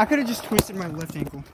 I could have just twisted my left ankle.